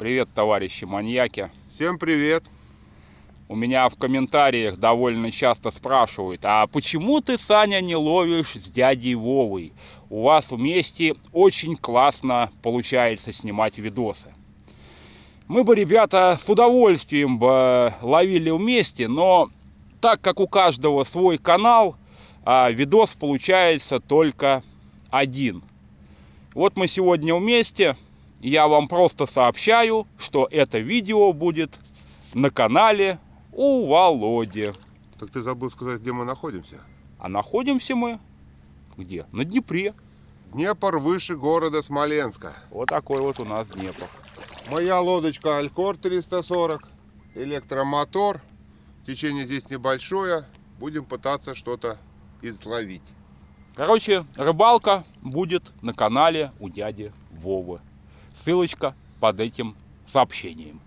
Привет, товарищи маньяки. Всем привет. У меня в комментариях довольно часто спрашивают, а почему ты, Саня, не ловишь с дядей Вовой? У вас вместе очень классно получается снимать видосы. Мы бы, ребята, с удовольствием бы ловили вместе, но так как у каждого свой канал, а видос получается только один. Вот мы сегодня вместе, я вам просто сообщаю, что это видео будет на канале у Володи. Так ты забыл сказать, где мы находимся? А находимся мы где? На Днепре. Днепр выше города Смоленска. Вот такой вот у нас Днепр. Моя лодочка Алькор 340, электромотор. Течение здесь небольшое. Будем пытаться что-то изловить. Короче, рыбалка будет на канале у дяди Вовы. Ссылочка под этим сообщением.